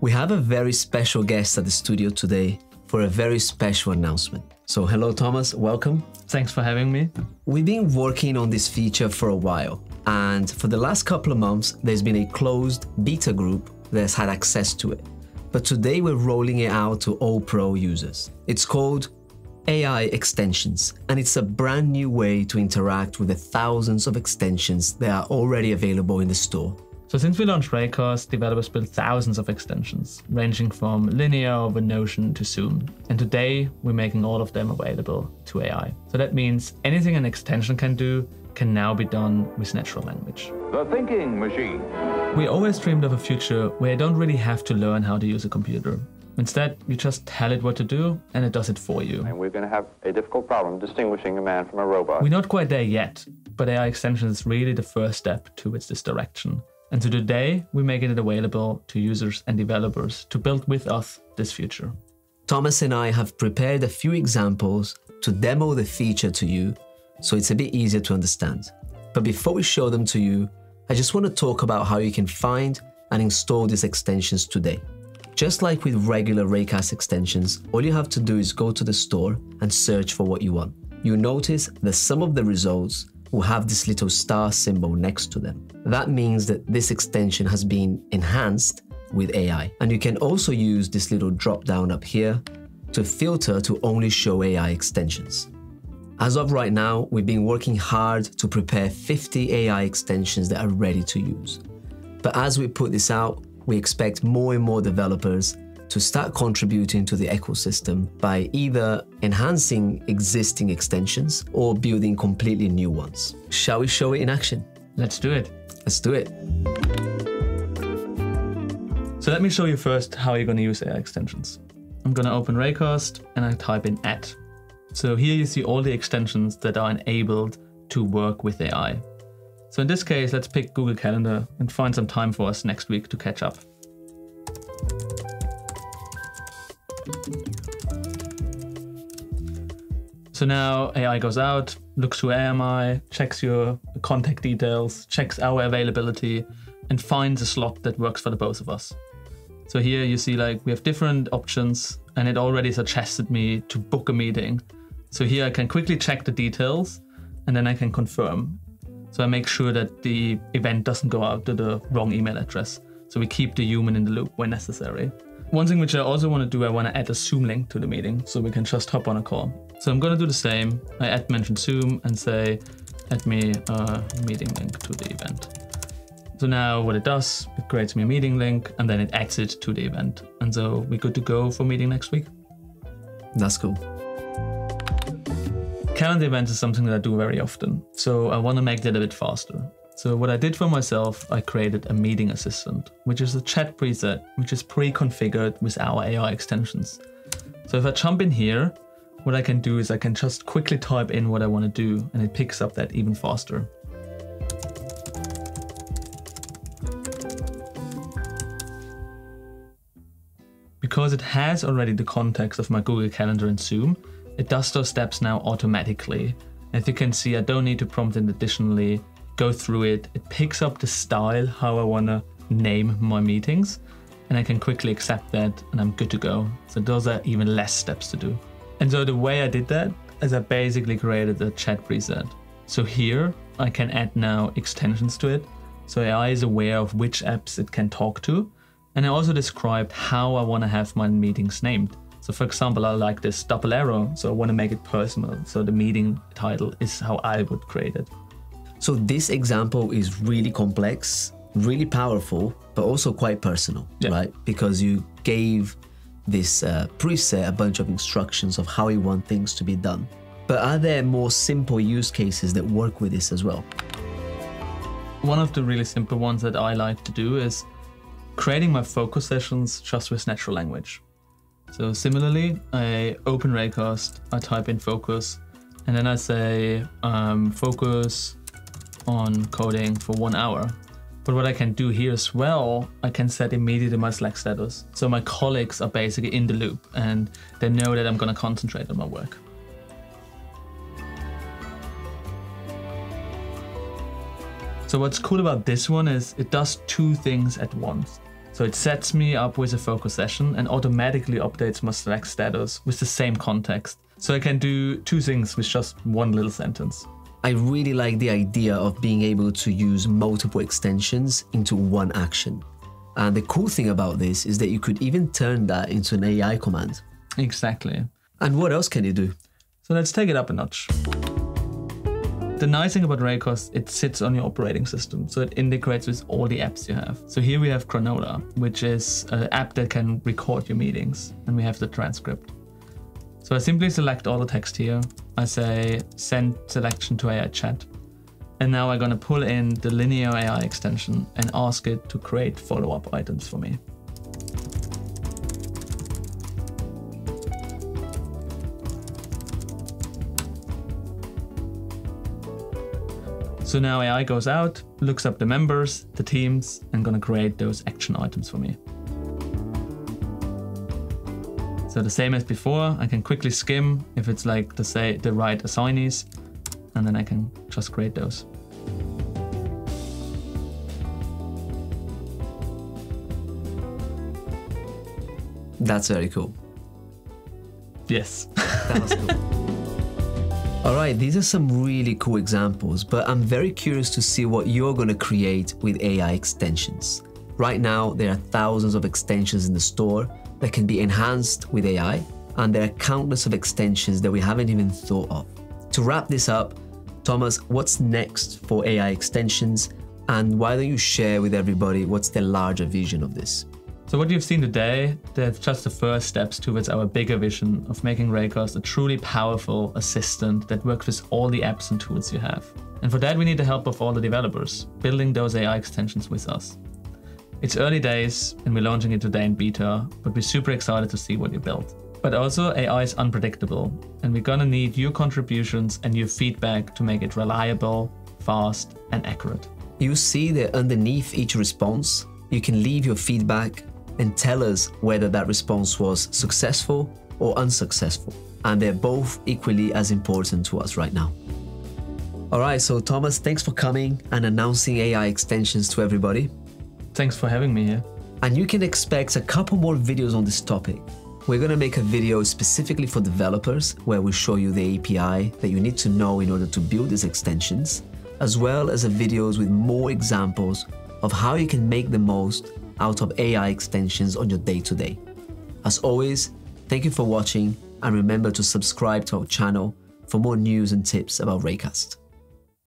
We have a very special guest at the studio today for a very special announcement. So, hello, Thomas, welcome. Thanks for having me. We've been working on this feature for a while, and for the last couple of months, there's been a closed beta group that's had access to it. But today, we're rolling it out to all pro users. It's called AI extensions, and it's a brand new way to interact with the thousands of extensions that are already available in the store. So since we launched Raycast, developers built thousands of extensions, ranging from Linear over Notion to Zoom. And today, we're making all of them available to AI. So that means anything an extension can do can now be done with natural language. The Thinking Machine. We always dreamed of a future where you don't really have to learn how to use a computer. Instead, you just tell it what to do and it does it for you. And we're going to have a difficult problem distinguishing a man from a robot. We're not quite there yet, but AI extension is really the first step towards this direction. And so today, we're making it available to users and developers to build with us this future. Thomas and I have prepared a few examples to demo the feature to you so it's a bit easier to understand. But before we show them to you, I just want to talk about how you can find and install these extensions today. Just like with regular Raycast extensions, all you have to do is go to the store and search for what you want. You'll notice that some of the results will have this little star symbol next to them. That means that this extension has been enhanced with AI. And you can also use this little drop down up here to filter to only show AI extensions. As of right now, we've been working hard to prepare 50 AI extensions that are ready to use. But as we put this out, we expect more and more developers to start contributing to the ecosystem by either enhancing existing extensions or building completely new ones. Shall we show it in action? Let's do it. Let's do it. So let me show you first how you're going to use AI extensions. I'm going to open Raycast and I type in add. So here you see all the extensions that are enabled to work with AI. So in this case, let's pick Google Calendar and find some time for us next week to catch up. So now AI goes out, looks through AMI, checks your contact details, checks our availability, and finds a slot that works for the both of us. So here you see like we have different options and it already suggested me to book a meeting. So here I can quickly check the details and then I can confirm. So I make sure that the event doesn't go out to the wrong email address. So we keep the human in the loop when necessary. One thing which I also want to do, I want to add a Zoom link to the meeting so we can just hop on a call. So I'm going to do the same. I add mention Zoom and say, add me a meeting link to the event. So now what it does, it creates me a meeting link and then it adds it to the event. And so we're good to go for meeting next week. That's cool. Calendar events is something that I do very often. So I want to make that a bit faster. So what I did for myself, I created a meeting assistant, which is a chat preset, which is pre-configured with our AI extensions. So if I jump in here, what I can do is I can just quickly type in what I want to do and it picks up that even faster. Because it has already the context of my Google Calendar and Zoom, it does those steps now automatically. As you can see, I don't need to prompt it additionally go through it. It picks up the style, how I want to name my meetings, and I can quickly accept that and I'm good to go. So those are even less steps to do. And so the way I did that is I basically created a chat preset. So here I can add now extensions to it. So AI is aware of which apps it can talk to. And I also described how I want to have my meetings named. So for example, I like this double arrow. So I want to make it personal. So the meeting title is how I would create it. So this example is really complex, really powerful, but also quite personal, Yeah. right? Because you gave this uh, preset a bunch of instructions of how you want things to be done. But are there more simple use cases that work with this as well? One of the really simple ones that I like to do is creating my focus sessions just with natural language. So similarly, I open Raycast, I type in focus, and then I say um, focus on coding for one hour. But what I can do here as well, I can set immediately my Slack status. So my colleagues are basically in the loop and they know that I'm gonna concentrate on my work. So what's cool about this one is it does two things at once. So it sets me up with a focus session and automatically updates my Slack status with the same context. So I can do two things with just one little sentence. I really like the idea of being able to use multiple extensions into one action. And the cool thing about this is that you could even turn that into an AI command. Exactly. And what else can you do? So let's take it up a notch. The nice thing about Raycast, it sits on your operating system, so it integrates with all the apps you have. So here we have Granola, which is an app that can record your meetings, and we have the transcript. So I simply select all the text here. I say send selection to AI chat. And now I'm gonna pull in the Linear AI extension and ask it to create follow-up items for me. So now AI goes out, looks up the members, the teams, and gonna create those action items for me. So the same as before, I can quickly skim if it's like the say the right assignees, and then I can just create those. That's very cool. Yes. That was cool. All right, these are some really cool examples, but I'm very curious to see what you're going to create with AI extensions. Right now, there are thousands of extensions in the store that can be enhanced with AI, and there are countless of extensions that we haven't even thought of. To wrap this up, Thomas, what's next for AI extensions, and why don't you share with everybody what's the larger vision of this? So what you've seen today, they're just the first steps towards our bigger vision of making Raycast a truly powerful assistant that works with all the apps and tools you have. And for that, we need the help of all the developers, building those AI extensions with us. It's early days and we're launching it today in beta, but we're super excited to see what you build. But also AI is unpredictable and we're gonna need your contributions and your feedback to make it reliable, fast and accurate. You see that underneath each response, you can leave your feedback and tell us whether that response was successful or unsuccessful. And they're both equally as important to us right now. All right, so Thomas, thanks for coming and announcing AI extensions to everybody. Thanks for having me here. And you can expect a couple more videos on this topic. We're going to make a video specifically for developers where we show you the API that you need to know in order to build these extensions, as well as videos with more examples of how you can make the most out of AI extensions on your day to day. As always, thank you for watching and remember to subscribe to our channel for more news and tips about Raycast.